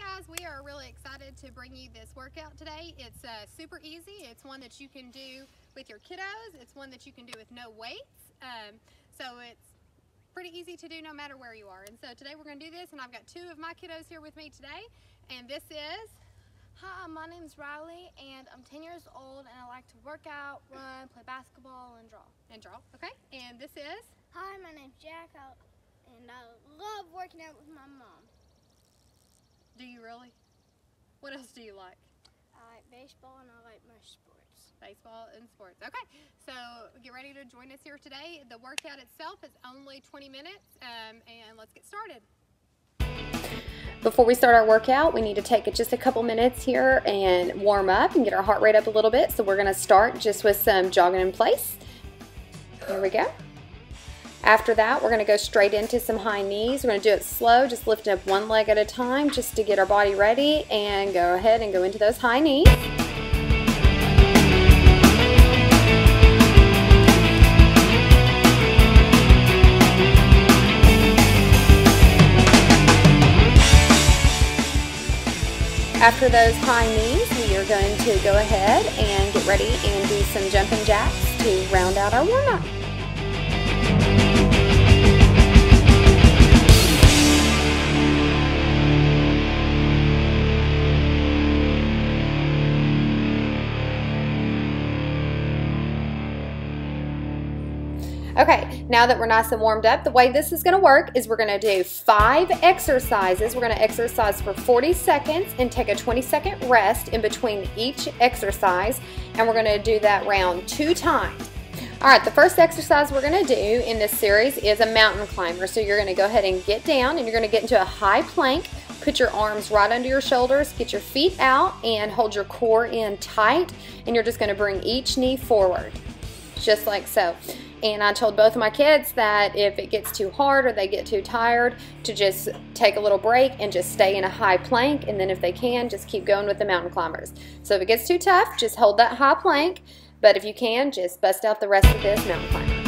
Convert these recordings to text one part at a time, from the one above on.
guys, we are really excited to bring you this workout today. It's uh, super easy. It's one that you can do with your kiddos. It's one that you can do with no weights. Um, so it's pretty easy to do no matter where you are. And so today we're going to do this and I've got two of my kiddos here with me today. And this is... Hi, my name is Riley and I'm 10 years old and I like to work out, run, play basketball, and draw. And draw, okay. And this is... Hi, my name's Jack and I love working out with my mom. Do you really? What else do you like? I like baseball and I like most sports. Baseball and sports. Okay, so get ready to join us here today. The workout itself is only 20 minutes, um, and let's get started. Before we start our workout, we need to take just a couple minutes here and warm up and get our heart rate up a little bit. So we're going to start just with some jogging in place. Here we go. After that, we're going to go straight into some high knees. We're going to do it slow, just lifting up one leg at a time just to get our body ready and go ahead and go into those high knees. After those high knees, we are going to go ahead and get ready and do some jumping jacks to round out our warm-up. Okay, now that we're nice and warmed up, the way this is gonna work is we're gonna do five exercises. We're gonna exercise for 40 seconds and take a 20 second rest in between each exercise. And we're gonna do that round two times. All right, the first exercise we're gonna do in this series is a mountain climber. So you're gonna go ahead and get down and you're gonna get into a high plank. Put your arms right under your shoulders, get your feet out and hold your core in tight. And you're just gonna bring each knee forward, just like so. And I told both of my kids that if it gets too hard or they get too tired, to just take a little break and just stay in a high plank. And then if they can, just keep going with the mountain climbers. So if it gets too tough, just hold that high plank. But if you can, just bust out the rest of this mountain climber.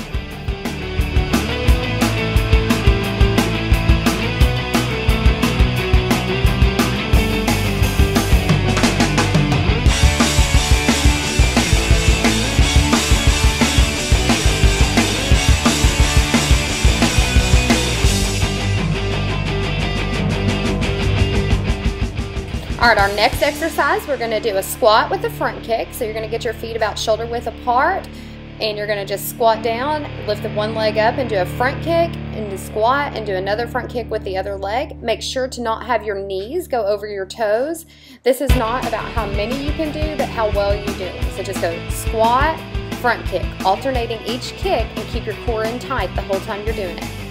All right, our next exercise, we're gonna do a squat with a front kick. So you're gonna get your feet about shoulder width apart and you're gonna just squat down, lift the one leg up and do a front kick and the squat and do another front kick with the other leg. Make sure to not have your knees go over your toes. This is not about how many you can do, but how well you do. So just go squat, front kick, alternating each kick and keep your core in tight the whole time you're doing it.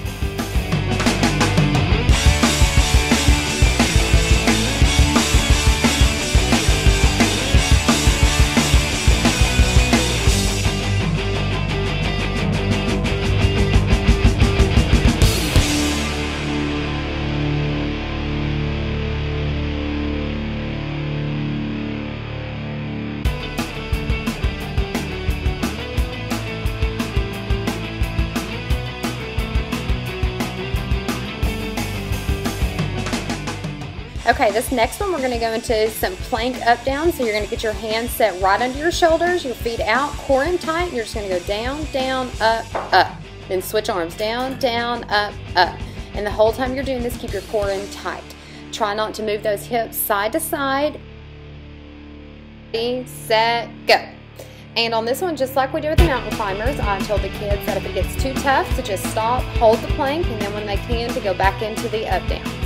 Okay, this next one we're going to go into some plank up down. So you're going to get your hands set right under your shoulders, your feet out, core in tight. You're just going to go down, down, up, up. Then switch arms down, down, up, up. And the whole time you're doing this, keep your core in tight. Try not to move those hips side to side. Ready, set, go. And on this one, just like we do with the mountain climbers, I told the kids that if it gets too tough to just stop, hold the plank, and then when they can to go back into the up down.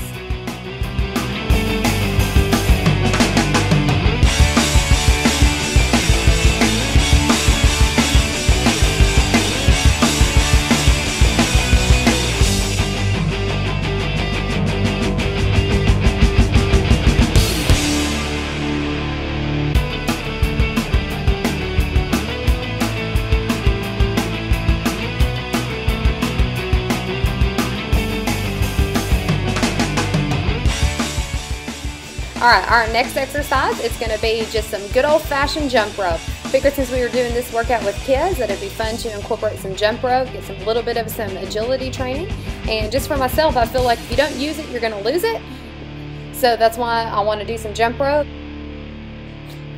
All right, our next exercise, it's gonna be just some good old fashioned jump rope. Figured since we were doing this workout with kids that it'd be fun to incorporate some jump rope, get some little bit of some agility training. And just for myself, I feel like if you don't use it, you're gonna lose it. So that's why I want to do some jump rope.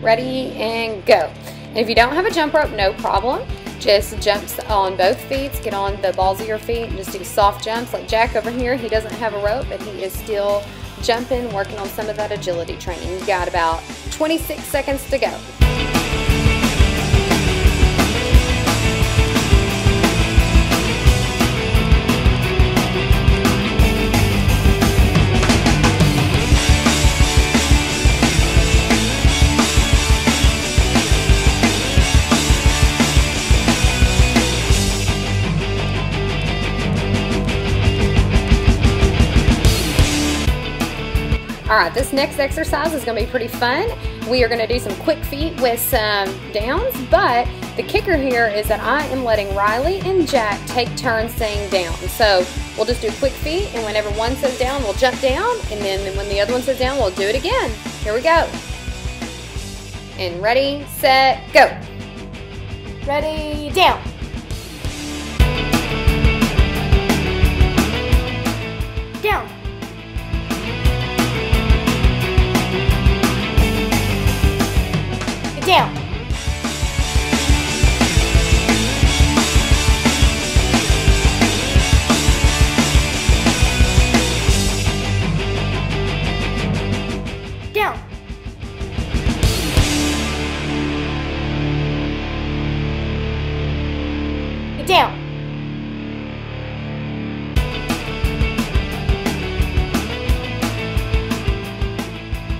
Ready and go. And if you don't have a jump rope, no problem. Just jumps on both feet, get on the balls of your feet, and just do soft jumps. Like Jack over here, he doesn't have a rope, but he is still jumping, working on some of that agility training. You got about 26 seconds to go. All right, this next exercise is gonna be pretty fun. We are gonna do some quick feet with some downs, but the kicker here is that I am letting Riley and Jack take turns saying down. So we'll just do quick feet, and whenever one says down, we'll jump down, and then when the other one says down, we'll do it again. Here we go. And ready, set, go. Ready, down. Down. Down. Down. Down.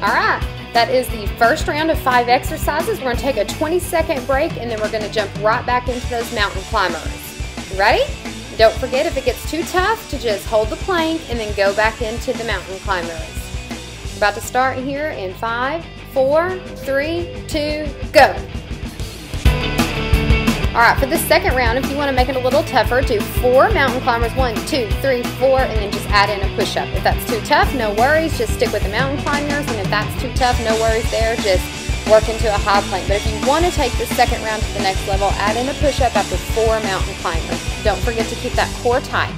All right, that is the first round of five exercises. We're gonna take a 20 second break and then we're gonna jump right back into those mountain climbers. Ready? Don't forget if it gets too tough to just hold the plank and then go back into the mountain climbers. We're about to start here in five, four, three, two, go. All right, for the second round, if you want to make it a little tougher, do four mountain climbers, one, two, three, four, and then just add in a push-up. If that's too tough, no worries, just stick with the mountain climbers, and if that's too tough, no worries there, just work into a high plank. But if you want to take the second round to the next level, add in a push-up after four mountain climbers. Don't forget to keep that core tight.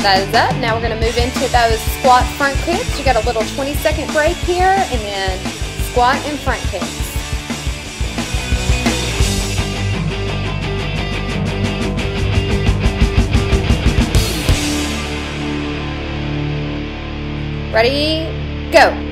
Is up. Now we're gonna move into those squat front kicks. You got a little 20 second break here and then squat and front kicks. Ready, go.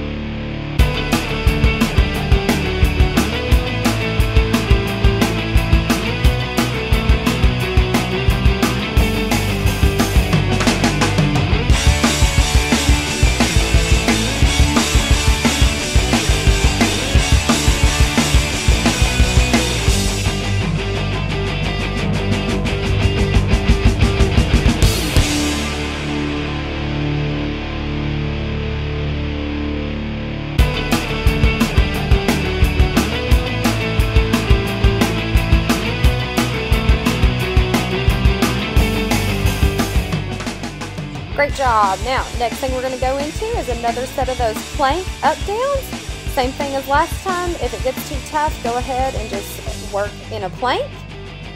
Great job. Now, next thing we're going to go into is another set of those plank up downs. Same thing as last time. If it gets too tough, go ahead and just work in a plank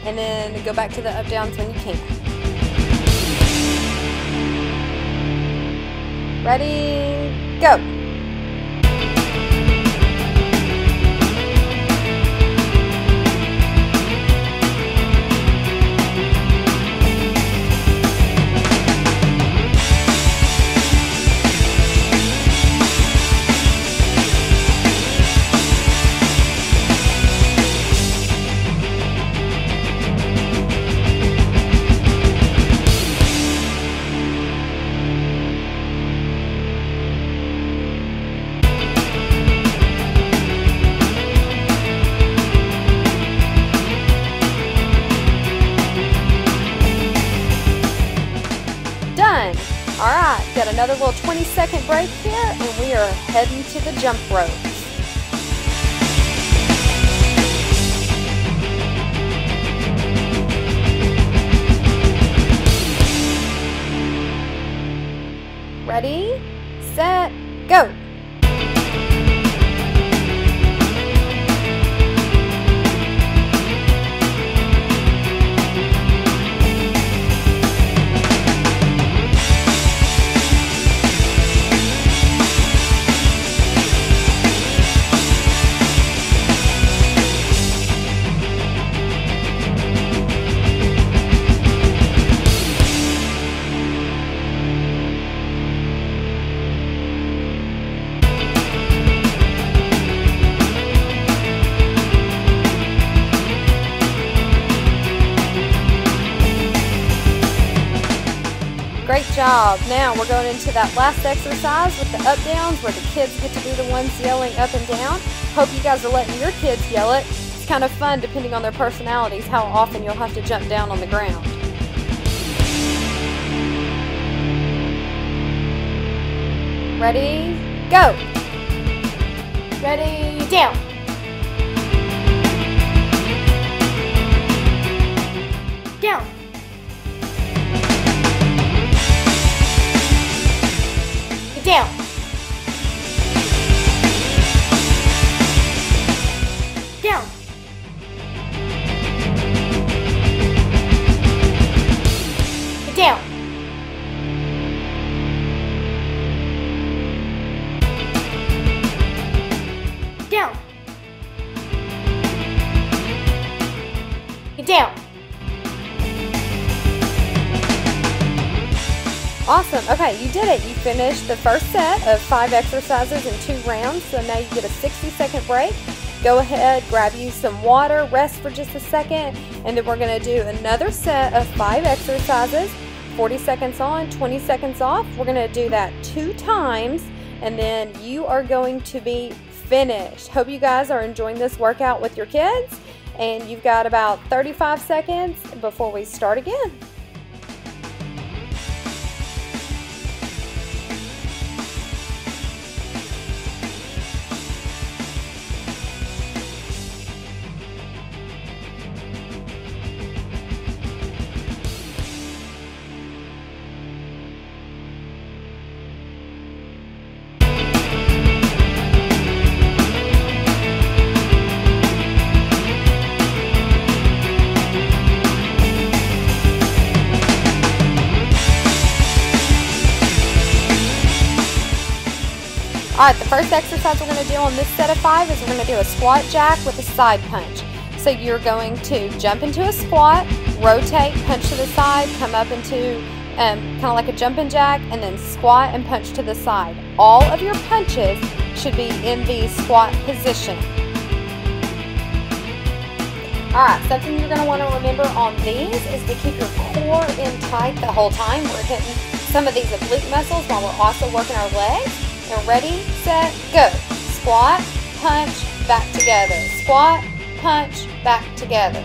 and then go back to the up downs when you can. Ready, go. got another little 20 second break here and we are heading to the jump rope. Ready, set, go. Now we're going into that last exercise with the up downs where the kids get to be the ones yelling up and down. Hope you guys are letting your kids yell it. It's kind of fun depending on their personalities how often you'll have to jump down on the ground. Ready, go. Ready. Down. Did it. You finished the first set of five exercises in two rounds. So now you get a 60 second break. Go ahead, grab you some water, rest for just a second, and then we're going to do another set of five exercises 40 seconds on, 20 seconds off. We're going to do that two times, and then you are going to be finished. Hope you guys are enjoying this workout with your kids, and you've got about 35 seconds before we start again. All right, the first exercise we're going to do on this set of five is we're going to do a squat jack with a side punch. So you're going to jump into a squat, rotate, punch to the side, come up into um, kind of like a jumping jack, and then squat and punch to the side. All of your punches should be in the squat position. All right, something you're going to want to remember on these is to keep your core in tight the whole time. We're hitting some of these oblique muscles while we're also working our legs. Ready, set, go. Squat, punch, back together. Squat, punch, back together.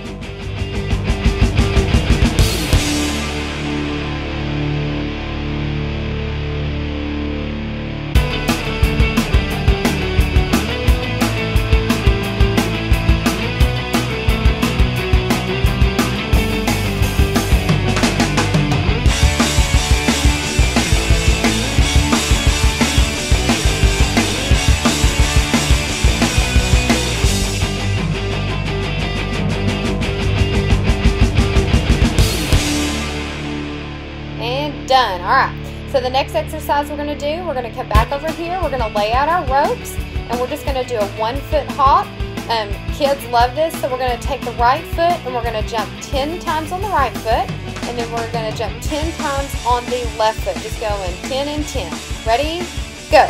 So the next exercise we're going to do, we're going to come back over here. We're going to lay out our ropes, and we're just going to do a one foot hop. Um, kids love this, so we're going to take the right foot and we're going to jump 10 times on the right foot, and then we're going to jump 10 times on the left foot. Just going 10 and 10. Ready? Go.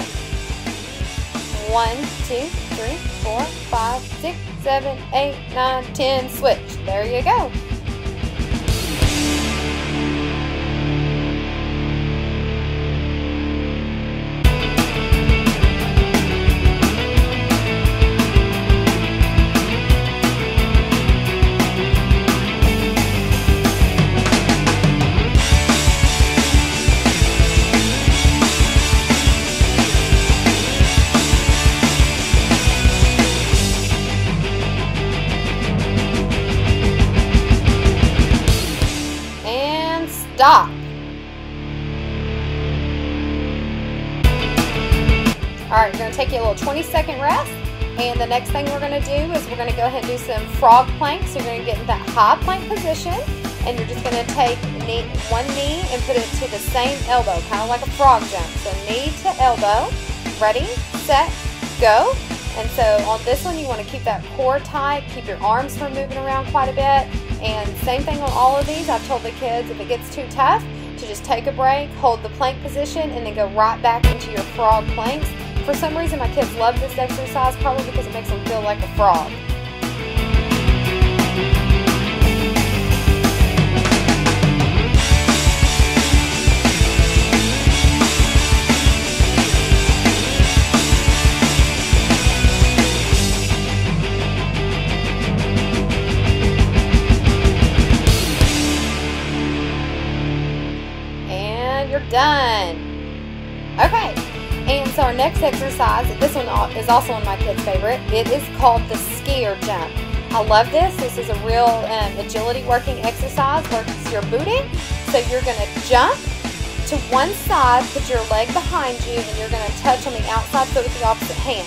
One, two, three, four, five, six, seven, eight, nine, ten. Switch. There you go. Little 20 second rest. And the next thing we're gonna do is we're gonna go ahead and do some frog planks. So you're gonna get in that high plank position and you're just gonna take knee, one knee and put it to the same elbow, kind of like a frog jump. So knee to elbow, ready, set, go. And so on this one, you wanna keep that core tight, keep your arms from moving around quite a bit. And same thing on all of these, I've told the kids if it gets too tough, to just take a break, hold the plank position, and then go right back into your frog planks. For some reason, my kids love this exercise, probably because it makes them feel like a frog. And you're done. Okay, and so our next exercise, this one is also one of my kids' favorite. It is called the skier jump. I love this. This is a real um, agility working exercise, works your booty. So you're going to jump to one side, put your leg behind you, and you're going to touch on the outside foot with the opposite hand.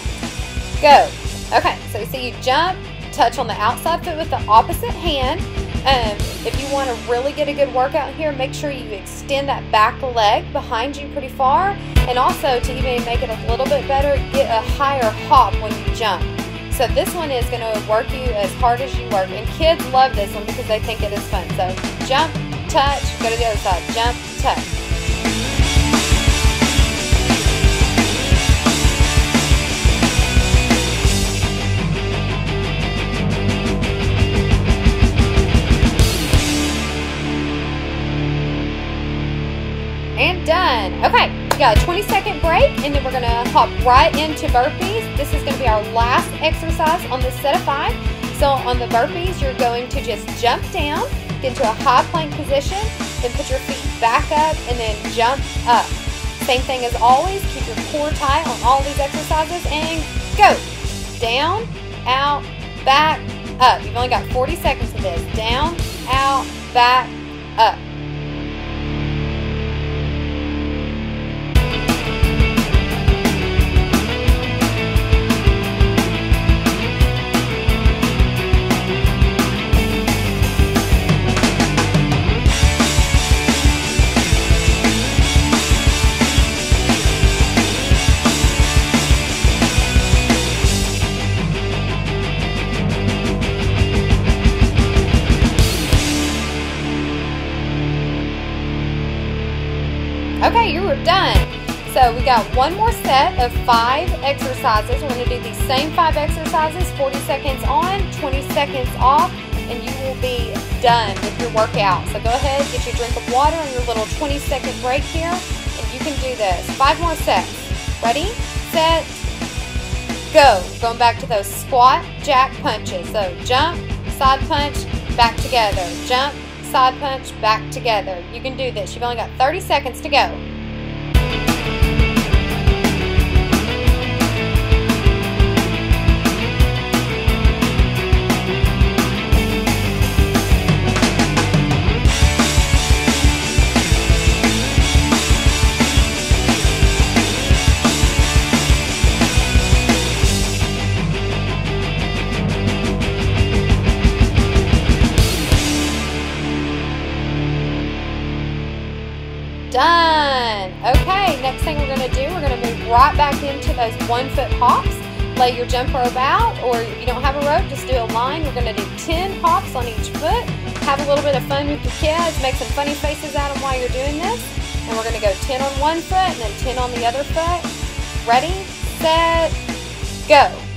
Go. Okay, so you see you jump, touch on the outside foot with the opposite hand. Um, if you want to really get a good workout here, make sure you extend that back leg behind you pretty far. And also, to even make it a little bit better, get a higher hop when you jump. So this one is going to work you as hard as you work. And kids love this one because they think it is fun. So jump, touch, go to the other side. Jump, touch. Okay, we got a 20 second break and then we're gonna hop right into burpees. This is gonna be our last exercise on this set of five. So on the burpees, you're going to just jump down, get into a high plank position, then put your feet back up and then jump up. Same thing as always, keep your core tight on all these exercises and go. Down, out, back, up. You've only got 40 seconds of this. Down, out, back, up. Of five exercises. We're going to do these same five exercises, 40 seconds on, 20 seconds off, and you will be done with your workout. So go ahead, get your drink of water and your little 20 second break here, and you can do this. Five more sets. Ready, set, go. Going back to those squat jack punches. So jump, side punch, back together. Jump, side punch, back together. You can do this. You've only got 30 seconds to go. Right back into those one foot hops. Lay your jump rope out, or if you don't have a rope, just do a line. We're going to do 10 hops on each foot. Have a little bit of fun with your kids. Make some funny faces at them while you're doing this. And we're going to go 10 on one foot and then 10 on the other foot. Ready, set, go.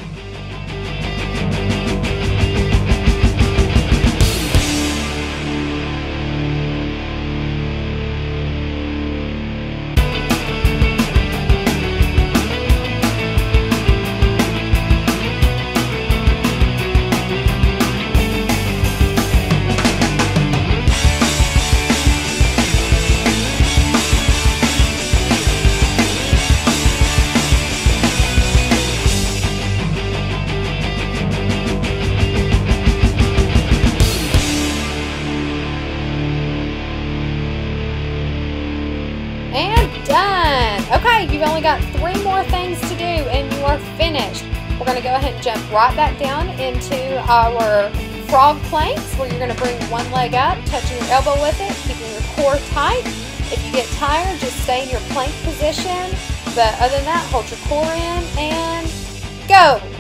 You've only got three more things to do and you are finished. We're going to go ahead and jump right back down into our frog planks where you're going to bring one leg up, touching your elbow with it, keeping your core tight. If you get tired, just stay in your plank position. But other than that, hold your core in and go.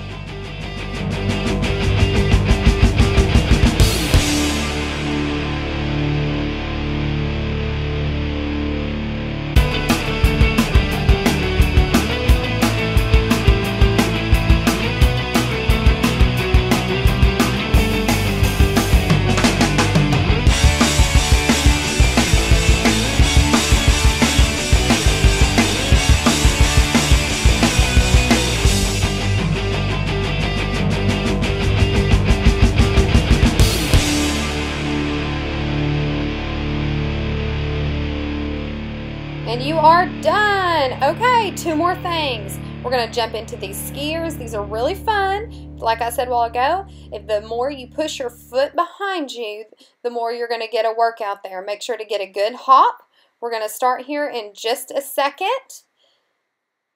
Are done. Okay, two more things. We're going to jump into these skiers. These are really fun. Like I said a while ago, if the more you push your foot behind you, the more you're going to get a workout there. Make sure to get a good hop. We're going to start here in just a second.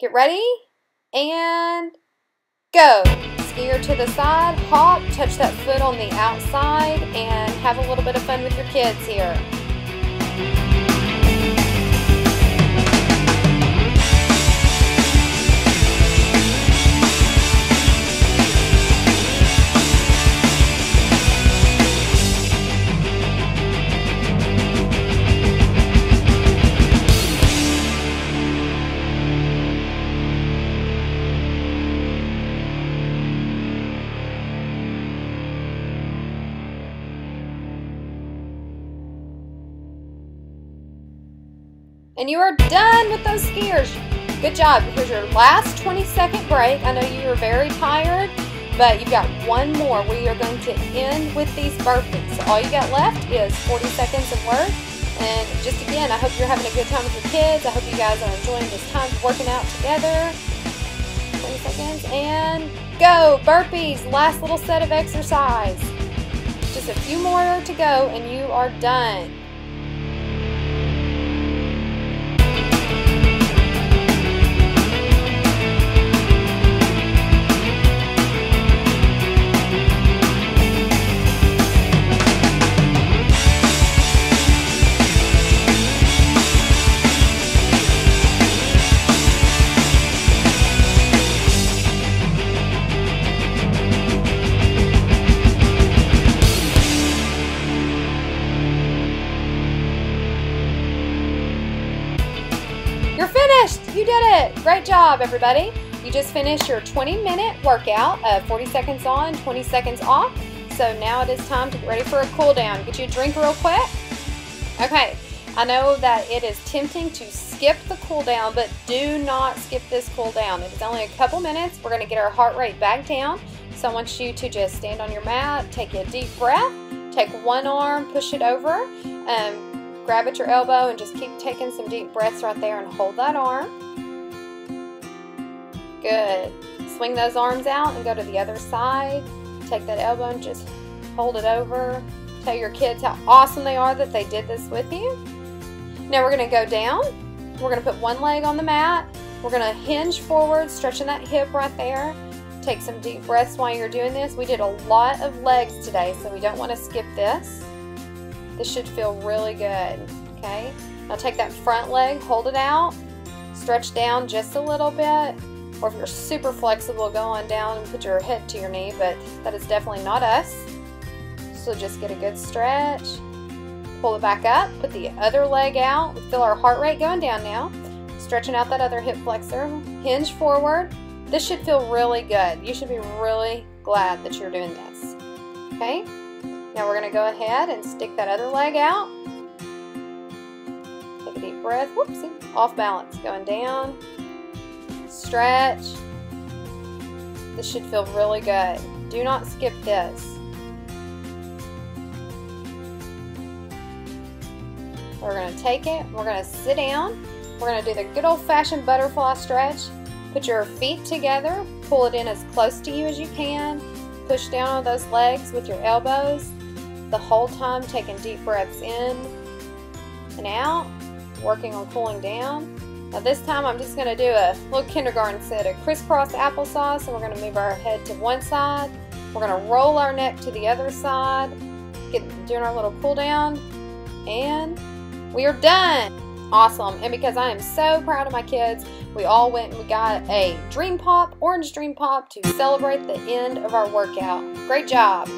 Get ready and go. Skier to the side, hop, touch that foot on the outside, and have a little bit of fun with your kids here. Your last 20 second break. I know you are very tired, but you've got one more. We are going to end with these burpees. So all you got left is 40 seconds of work. And just again, I hope you're having a good time with your kids. I hope you guys are enjoying this time working out together. 20 seconds and go. Burpees, last little set of exercise. Just a few more to go and you are done. Job, everybody. You just finished your 20 minute workout, of 40 seconds on, 20 seconds off. So now it is time to get ready for a cool down. Get you a drink real quick. Okay, I know that it is tempting to skip the cool down, but do not skip this cool down. It is only a couple minutes. We're going to get our heart rate back down. So I want you to just stand on your mat, take a deep breath, take one arm, push it over, um, grab at your elbow and just keep taking some deep breaths right there and hold that arm. Good. Swing those arms out and go to the other side. Take that elbow and just hold it over. Tell your kids how awesome they are that they did this with you. Now we're going to go down. We're going to put one leg on the mat. We're going to hinge forward, stretching that hip right there. Take some deep breaths while you're doing this. We did a lot of legs today, so we don't want to skip this. This should feel really good, okay? Now take that front leg, hold it out, stretch down just a little bit, or if you're super flexible, go on down and put your head to your knee, but that is definitely not us. So just get a good stretch, pull it back up, put the other leg out, we feel our heart rate going down now, stretching out that other hip flexor, hinge forward. This should feel really good. You should be really glad that you're doing this, okay? Now we're going to go ahead and stick that other leg out. Take a deep breath. Whoopsie. Off balance. Going down. Stretch. This should feel really good. Do not skip this. We're going to take it. We're going to sit down. We're going to do the good old-fashioned butterfly stretch. Put your feet together. Pull it in as close to you as you can. Push down on those legs with your elbows the whole time taking deep breaths in and out, working on cooling down. Now this time I'm just going to do a little kindergarten set of crisscross applesauce. And we're going to move our head to one side. We're going to roll our neck to the other side. Get doing our little cool down. And we are done. Awesome. And because I am so proud of my kids, we all went and we got a Dream Pop, Orange Dream Pop to celebrate the end of our workout. Great job.